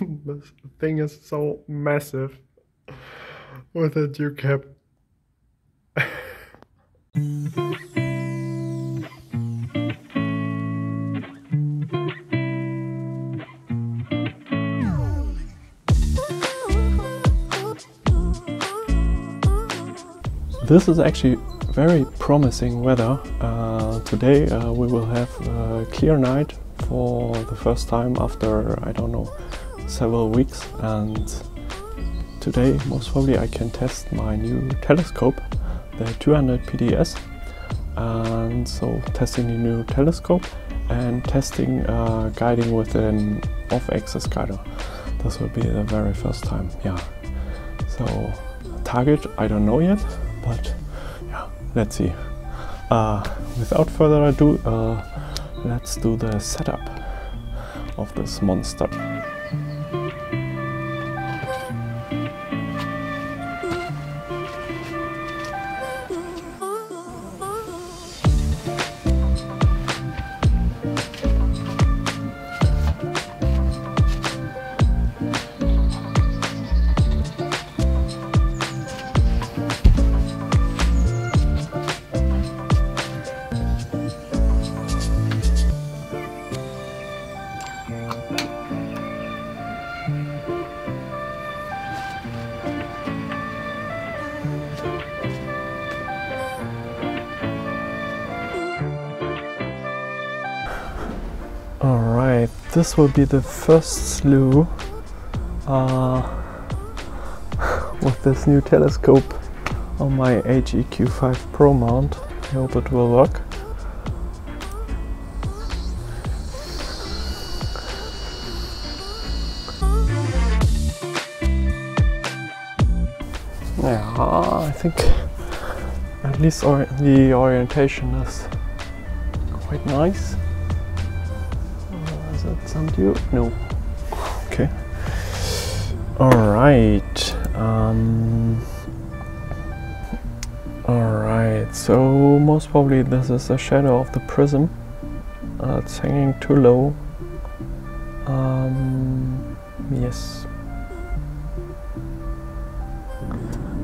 this thing is so massive with a dew cap. This is actually very promising weather. Uh, today uh, we will have a clear night for the first time after, I don't know, several weeks and today most probably I can test my new telescope, the 200 PDS and so testing the new telescope and testing uh, guiding with an off-axis guider. This will be the very first time, yeah. So target I don't know yet, but yeah, let's see. Uh, without further ado, uh, let's do the setup of this monster. Alright, this will be the first slew uh, with this new telescope on my HEQ5 Pro mount. I hope it will work. Yeah, I think at least or the orientation is quite nice. That some dew? No. Okay. All right. Um, all right. So most probably this is a shadow of the prism. Uh, it's hanging too low. Um, yes.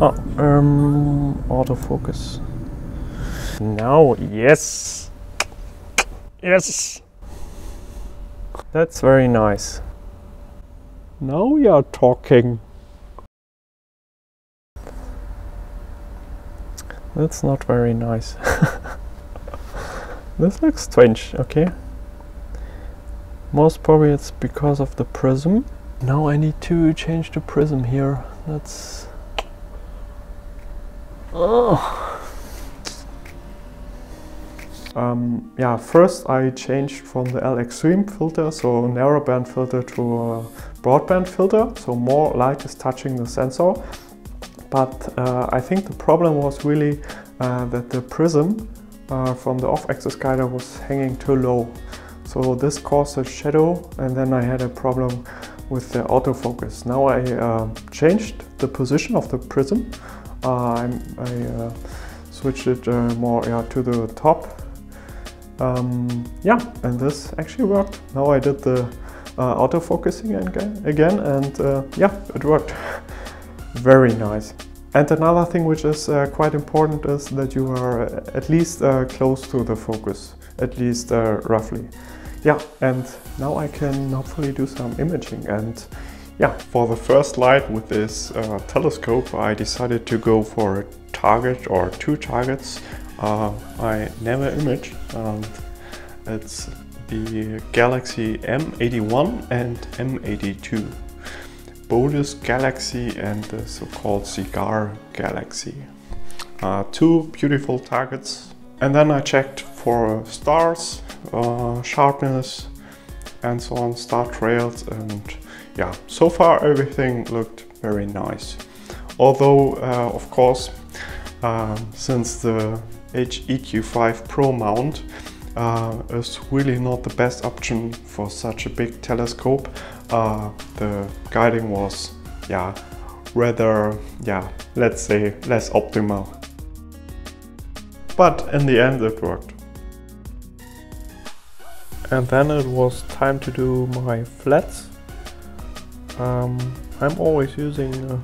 Oh, um, autofocus. Now, yes. Yes. That's very nice. Now we are talking. That's not very nice. this looks strange, okay. Most probably it's because of the prism. Now I need to change the prism here. That's... Oh. Um, yeah, first I changed from the L Extreme filter, so narrowband filter to a broadband filter, so more light is touching the sensor. But uh, I think the problem was really uh, that the prism uh, from the off-axis guider was hanging too low. So this caused a shadow and then I had a problem with the autofocus. Now I uh, changed the position of the prism. I, I switched it more yeah, to the top um, yeah, and this actually worked. Now I did the uh, autofocusing again, and uh, yeah, it worked. Very nice. And another thing which is uh, quite important is that you are at least uh, close to the focus, at least uh, roughly. Yeah, and now I can hopefully do some imaging and yeah, for the first light with this uh, telescope I decided to go for a target or two targets uh, I never image and it's the Galaxy M81 and M82 Bodes Galaxy and the so-called Cigar Galaxy. Uh, two beautiful targets. And then I checked for stars uh, sharpness and so on star trails and yeah so far everything looked very nice. Although uh, of course um, since the HEQ5 Pro mount uh, is really not the best option for such a big telescope. Uh, the guiding was, yeah, rather, yeah, let's say less optimal. But in the end it worked. And then it was time to do my flats. um, I'm always using uh,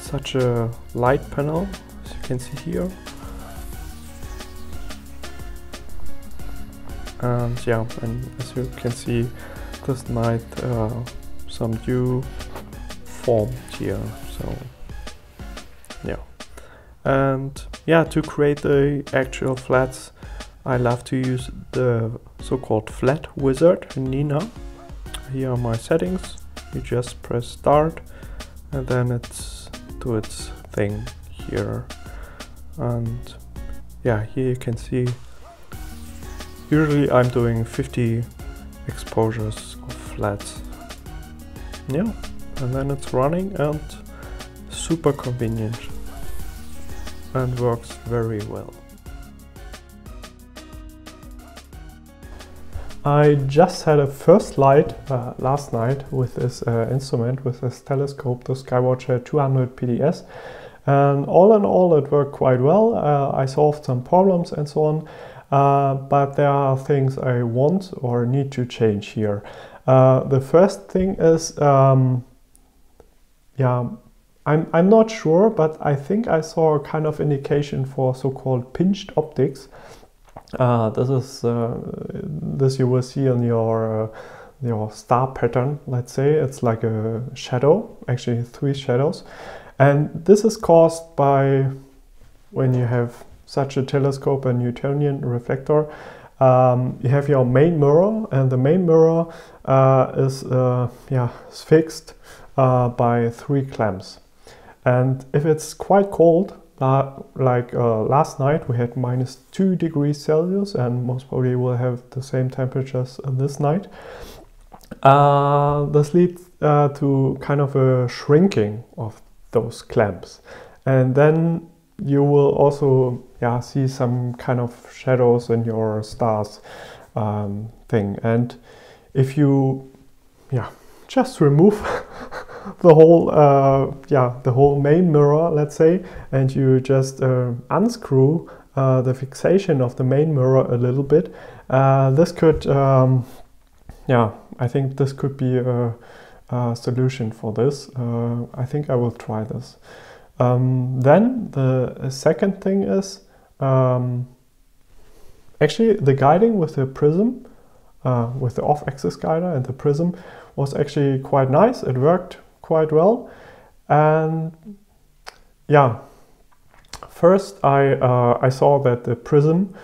such a light panel as you can see here and yeah and as you can see this night uh, some dew formed here so yeah. And yeah to create the actual flats I love to use the so-called flat wizard Nina. Here are my settings. You just press start and then it's to its thing here. And yeah here you can see usually I'm doing 50 exposures of flats yeah and then it's running and super convenient and works very well I just had a first light uh, last night with this uh, instrument, with this telescope, the Skywatcher 200 PDS. And all in all, it worked quite well. Uh, I solved some problems and so on. Uh, but there are things I want or need to change here. Uh, the first thing is, um, yeah, I'm, I'm not sure, but I think I saw a kind of indication for so-called pinched optics. Uh, this is uh, this you will see in your uh, your star pattern. Let's say it's like a shadow, actually three shadows, and this is caused by when you have such a telescope, a Newtonian reflector. Um, you have your main mirror, and the main mirror uh, is uh, yeah is fixed uh, by three clamps. And if it's quite cold, uh, like uh, last night we had minus 2 degrees Celsius and most probably we'll have the same temperatures this night. Uh, this leads to kind of a shrinking of those clamps and then you will also yeah, see some kind of shadows in your stars um, thing. And if you yeah just remove the whole uh, yeah the whole main mirror let's say and you just uh, unscrew uh, the fixation of the main mirror a little bit uh, this could um, yeah I think this could be a, a solution for this. Uh, I think I will try this um, then the second thing is um, actually the guiding with the prism uh, with the off-axis guider and the prism was actually quite nice. It worked quite well. And yeah, first I, uh, I saw that the prism,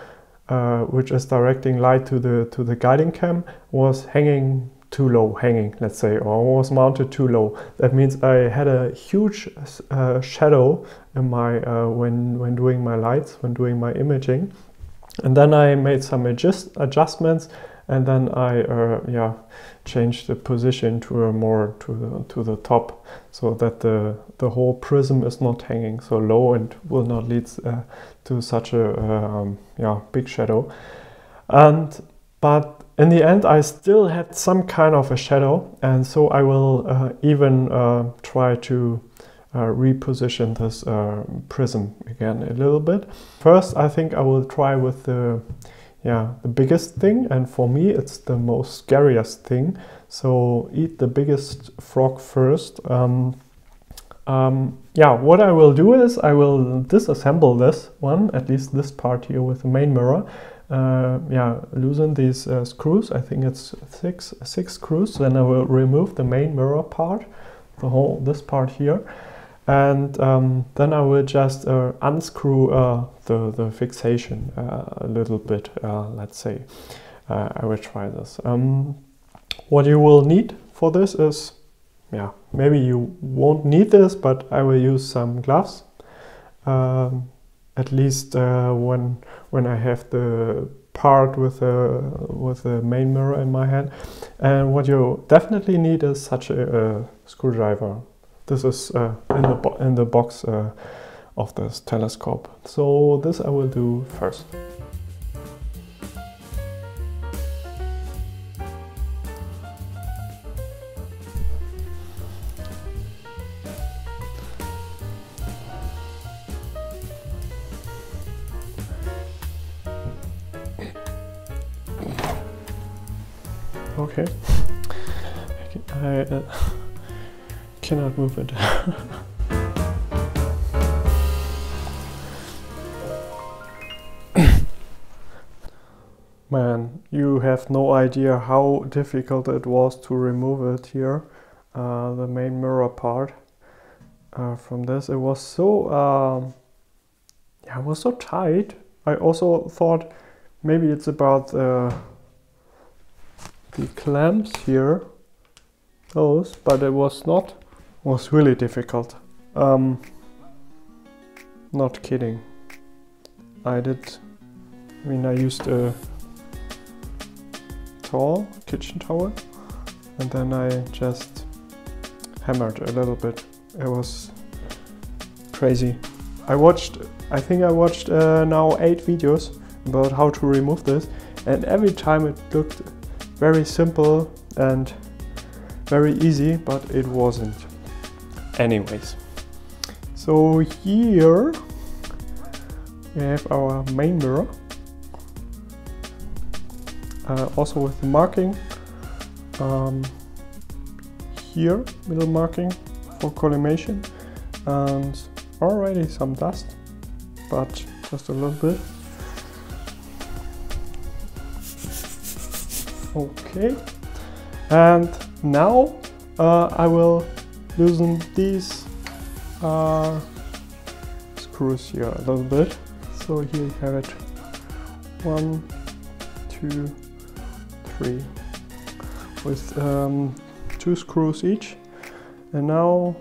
uh, which is directing light to the, to the guiding cam, was hanging too low, hanging, let's say, or was mounted too low. That means I had a huge uh, shadow in my, uh, when, when doing my lights, when doing my imaging. And then I made some adjust, adjustments and then I uh, yeah change the position to a more to the, to the top so that the the whole prism is not hanging so low and will not lead uh, to such a um, yeah big shadow and but in the end I still had some kind of a shadow and so I will uh, even uh, try to uh, reposition this uh, prism again a little bit. First I think I will try with the yeah, the biggest thing, and for me, it's the most scariest thing. So eat the biggest frog first. Um, um, yeah, what I will do is I will disassemble this one, at least this part here with the main mirror. Uh, yeah, loosen these uh, screws. I think it's six six screws. Then I will remove the main mirror part, the whole this part here and um, then I will just uh, unscrew uh, the, the fixation uh, a little bit, uh, let's say. I will try this. Um, what you will need for this is, yeah, maybe you won't need this, but I will use some gloves. Um, at least uh, when when I have the part with the with the main mirror in my hand. And what you definitely need is such a, a screwdriver this is uh, in, the in the box uh, of this telescope. So this I will do first. Man, you have no idea how difficult it was to remove it here, uh, the main mirror part uh, from this. It was so, um, yeah, it was so tight. I also thought maybe it's about the clamps here, those, but it was not. It was really difficult. Um, not kidding. I did. I mean, I used a towel, kitchen towel, and then I just hammered a little bit. It was crazy. I watched, I think I watched uh, now eight videos about how to remove this, and every time it looked very simple and very easy, but it wasn't. Anyways, so here we have our main mirror uh, also with the marking um, here middle marking for collimation. And already some dust but just a little bit. Okay. And now uh, I will loosen these uh, screws here a little bit. So here you have it. One two with um, two screws each. And now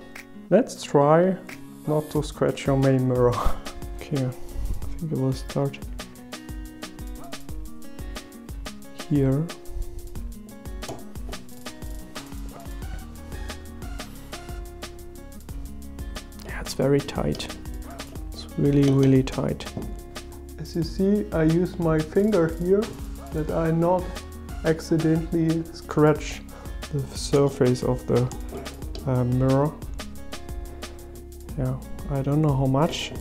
let's try not to scratch your main mirror. okay, I think I will start here. Yeah, it's very tight. It's really, really tight. As you see, I use my finger here that I not accidentally scratch the surface of the uh, mirror. Yeah, I don't know how much.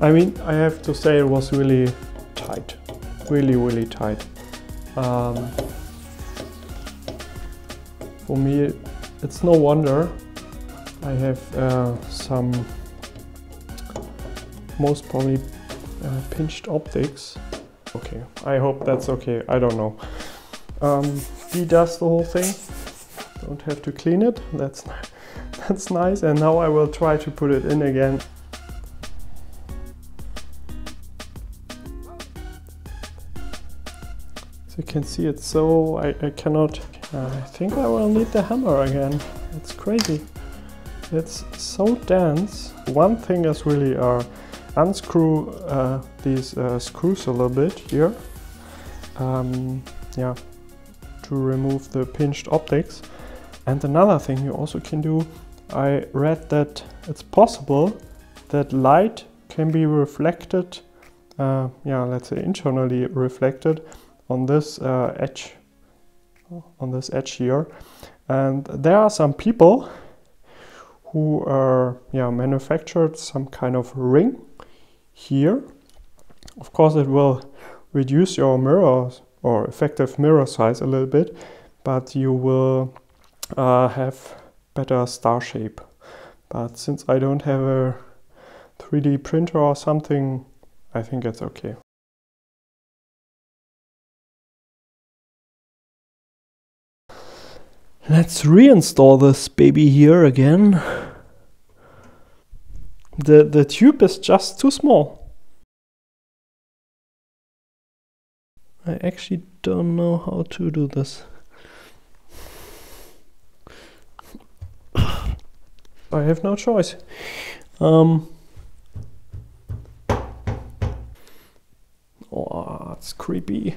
I mean, I have to say it was really tight, really, really tight. Um, for me, it's no wonder I have uh, some most probably uh, pinched optics. Okay, I hope that's okay, I don't know. Um, de-dust the whole thing, don't have to clean it, that's, that's nice. And now I will try to put it in again. As you can see it's so, I, I cannot, uh, I think I will need the hammer again. It's crazy. It's so dense. One thing is really uh, unscrew uh, these uh, screws a little bit here. Um, yeah to remove the pinched optics. And another thing you also can do I read that it's possible that light can be reflected uh, yeah let's say internally reflected on this uh, edge on this edge here. And there are some people who are yeah manufactured some kind of ring here. Of course it will reduce your mirror or effective mirror size a little bit, but you will uh, have better star shape. But since I don't have a 3D printer or something, I think it's okay. Let's reinstall this baby here again. The, the tube is just too small. I actually don't know how to do this. I have no choice. Um, oh, it's creepy.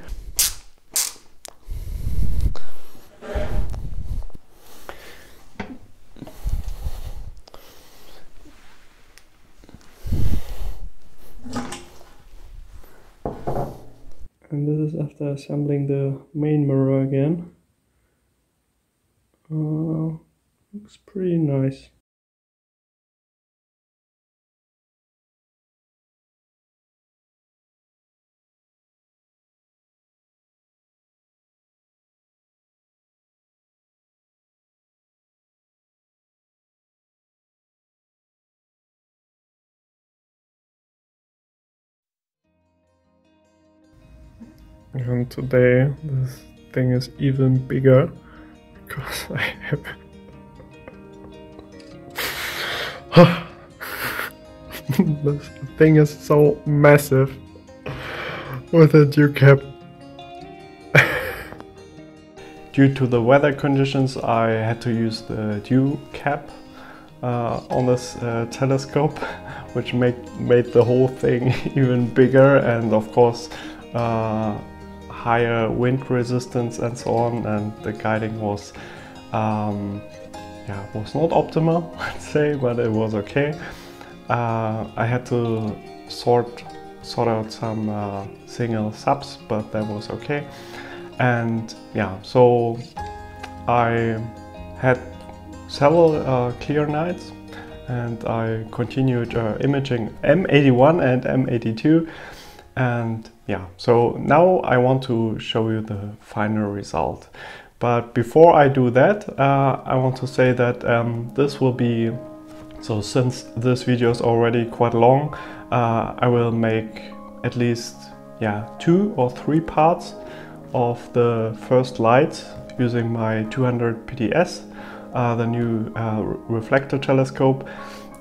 And this is after assembling the main mirror again. Uh, looks pretty nice And today this thing is even bigger because I have this thing is so massive with a dew cap. Due to the weather conditions I had to use the dew cap uh, on this uh, telescope which made, made the whole thing even bigger and of course uh, higher wind resistance and so on and the guiding was um, yeah was not optimal I'd say but it was okay. Uh, I had to sort sort out some uh, single subs but that was okay. And yeah so I had several uh, clear nights and I continued uh, imaging M81 and M82 and yeah, so now I want to show you the final result. But before I do that, uh, I want to say that um, this will be, so since this video is already quite long, uh, I will make at least yeah two or three parts of the first light using my 200 PDS, uh, the new uh, reflector telescope.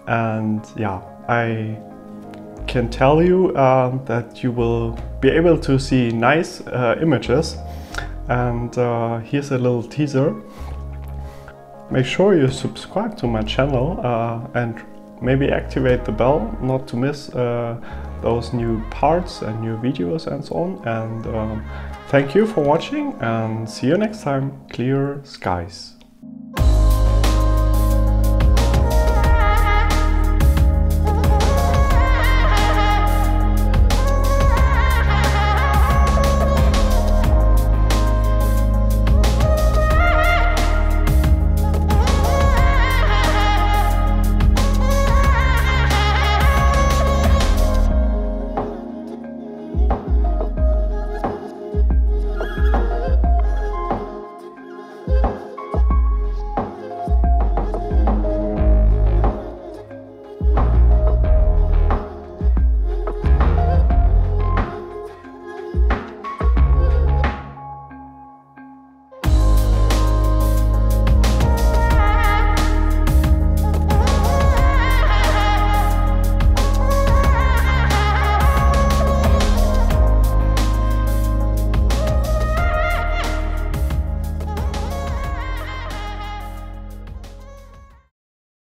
And yeah, I can tell you uh, that you will be able to see nice uh, images. And uh, here's a little teaser. Make sure you subscribe to my channel uh, and maybe activate the bell not to miss uh, those new parts and new videos and so on. And um, thank you for watching and see you next time. Clear skies Música